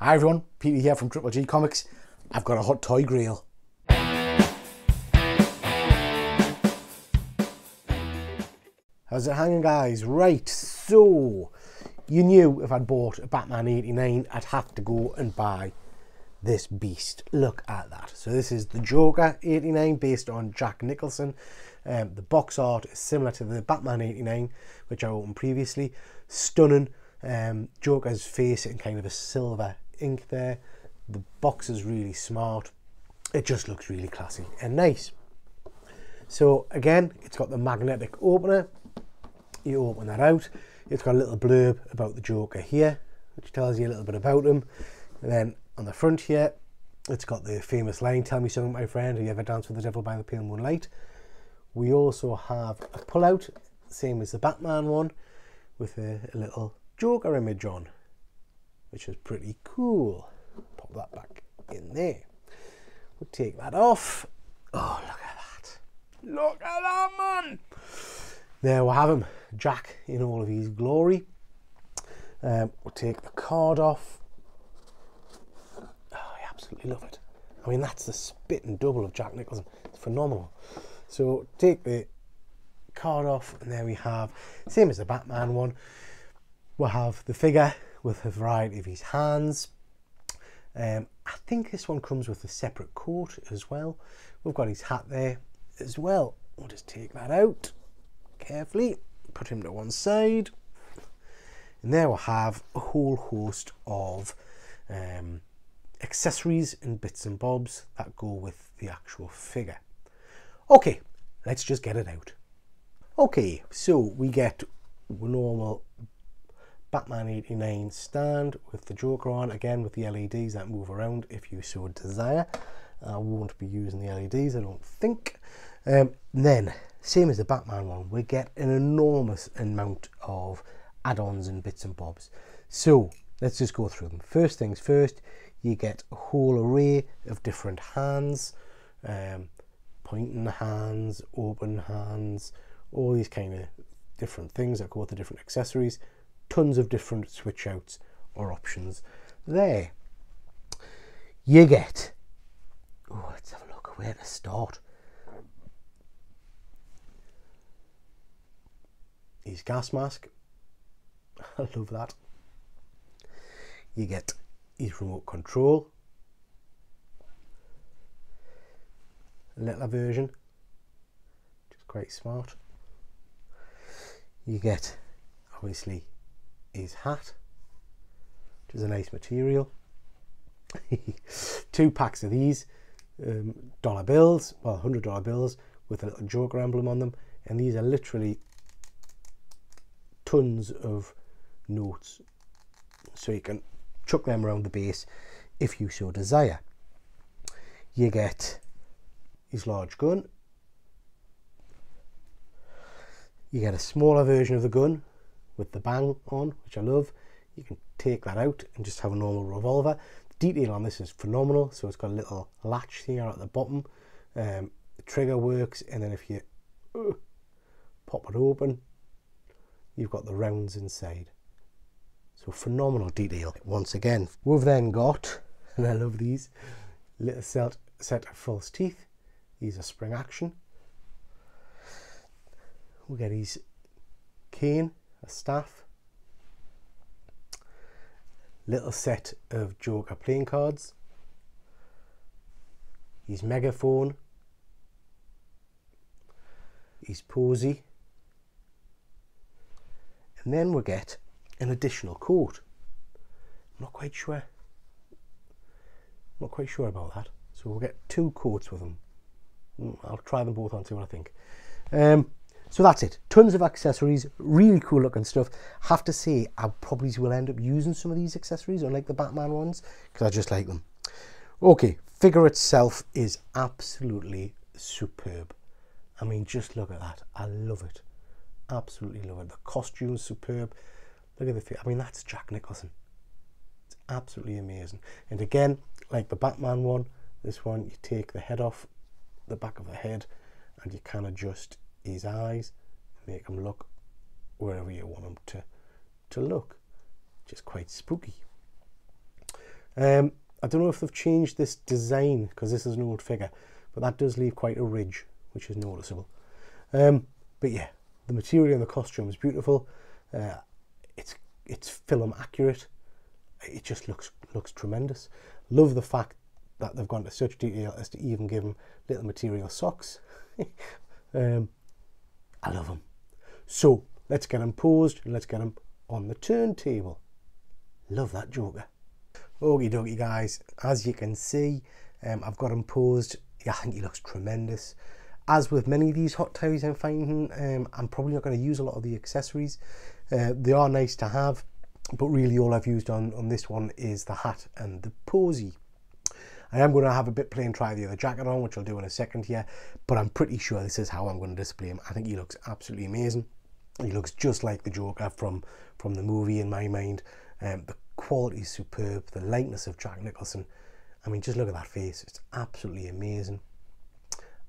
Hi everyone, Peter here from Triple G Comics. I've got a hot toy grill. How's it hanging guys? Right, so you knew if I'd bought a Batman 89 I'd have to go and buy this beast. Look at that. So this is the Joker 89 based on Jack Nicholson. Um, the box art is similar to the Batman 89 which I opened previously. Stunning. Um, Joker's face in kind of a silver ink there. The box is really smart. It just looks really classy and nice. So again, it's got the magnetic opener. You open that out. It's got a little blurb about the Joker here, which tells you a little bit about him. And then on the front here, it's got the famous line, tell me something, my friend, have you ever danced with the devil by the pale moonlight? We also have a pull-out, same as the Batman one, with a, a little Joker image on, which is pretty cool. Pop that back in there. We'll take that off. Oh, look at that. Look at that, man. There we have him, Jack in all of his glory. Um, we'll take the card off. Oh, I absolutely love it. I mean, that's the spit and double of Jack Nicholson. It's phenomenal. So take the card off, and there we have, same as the Batman one, we'll have the figure with a variety of his hands. Um, I think this one comes with a separate coat as well. We've got his hat there as well. We'll just take that out carefully, put him to one side. And there we'll have a whole host of um, accessories and bits and bobs that go with the actual figure. Okay, let's just get it out. Okay, so we get normal Batman 89 stand with the Joker on, again with the LEDs that move around if you so desire. I won't be using the LEDs, I don't think. Um, then, same as the Batman one, we get an enormous amount of add-ons and bits and bobs. So, let's just go through them. First things first, you get a whole array of different hands, um, pointing hands, open hands, all these kind of different things that go with the different accessories tons of different switch outs or options there. You get, oh, let's have a look where to start. His gas mask, I love that. You get his remote control, little version, which is quite smart. You get obviously his hat, which is a nice material. Two packs of these um, dollar bills, well, hundred dollar bills with a little Joker emblem on them, and these are literally tons of notes, so you can chuck them around the base if you so desire. You get his large gun. You get a smaller version of the gun with the bang on, which I love. You can take that out and just have a normal revolver. The detail on this is phenomenal. So it's got a little latch here at the bottom. Um, the trigger works, and then if you uh, pop it open, you've got the rounds inside. So phenomenal detail. Once again, we've then got, and I love these, little set, set of false teeth. These are spring action. We get his cane a staff, little set of Joker playing cards, his megaphone, his posy, and then we get an additional coat. I'm not quite sure. Not quite sure about that. So we'll get two coats with them. Mm, I'll try them both on, see what I think. Um, so that's it. Tons of accessories, really cool looking stuff. Have to say, I probably will end up using some of these accessories, unlike the Batman ones, because I just like them. Okay, figure itself is absolutely superb. I mean, just look at that. I love it. Absolutely love it. The costume's superb. Look at the figure. I mean, that's Jack Nicholson. It's absolutely amazing. And again, like the Batman one, this one, you take the head off the back of the head and you can adjust his eyes, make them look wherever you want them to, to look, is quite spooky. Um, I don't know if they've changed this design because this is an old figure, but that does leave quite a ridge, which is noticeable. Um, but yeah, the material and the costume is beautiful. Uh, it's it's film accurate. It just looks looks tremendous. Love the fact that they've gone to such detail as to even give him little material socks. um, I love them. So let's get them posed and let's get them on the turntable. Love that Joker. Okie dokie guys, as you can see, um, I've got him posed. Yeah, I think he looks tremendous. As with many of these hot toys I'm finding, um, I'm probably not going to use a lot of the accessories. Uh, they are nice to have, but really all I've used on, on this one is the hat and the posy. I am going to have a bit plain try the other jacket on, which I'll do in a second here, but I'm pretty sure this is how I'm going to display him. I think he looks absolutely amazing. He looks just like the Joker from, from the movie in my mind. Um, the quality is superb, the likeness of Jack Nicholson. I mean, just look at that face. It's absolutely amazing.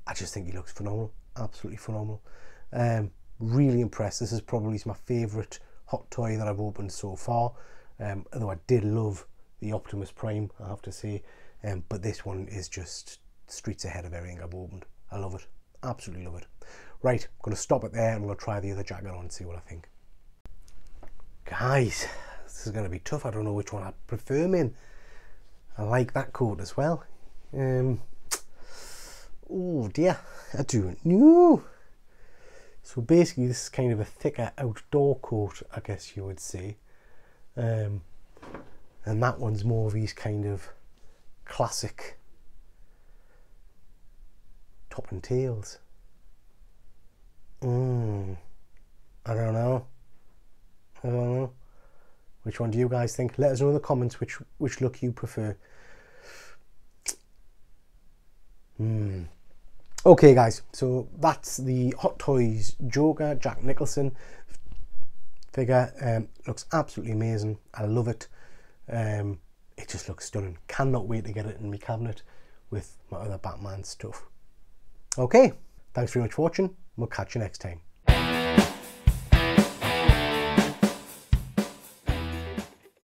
I just think he looks phenomenal, absolutely phenomenal. Um, really impressed. This is probably my favourite hot toy that I've opened so far. Um, although I did love the Optimus Prime, I have to say. Um, but this one is just streets ahead of everything I've opened. I love it. Absolutely love it. Right, I'm going to stop it there and we'll try the other jacket on and see what I think. Guys, this is going to be tough. I don't know which one I prefer in. I like that coat as well. Um, oh dear, I don't know. So basically this is kind of a thicker outdoor coat, I guess you would say. Um, and that one's more of these kind of classic top and tails. Mm, I don't know. I don't know. Which one do you guys think? Let us know in the comments which which look you prefer. Hmm. Okay, guys, so that's the Hot Toys Joker Jack Nicholson figure. Um, looks absolutely amazing. I love it. Um, it just looks stunning. Cannot wait to get it in my cabinet with my other Batman stuff. Okay, thanks very much for watching. We'll catch you next time.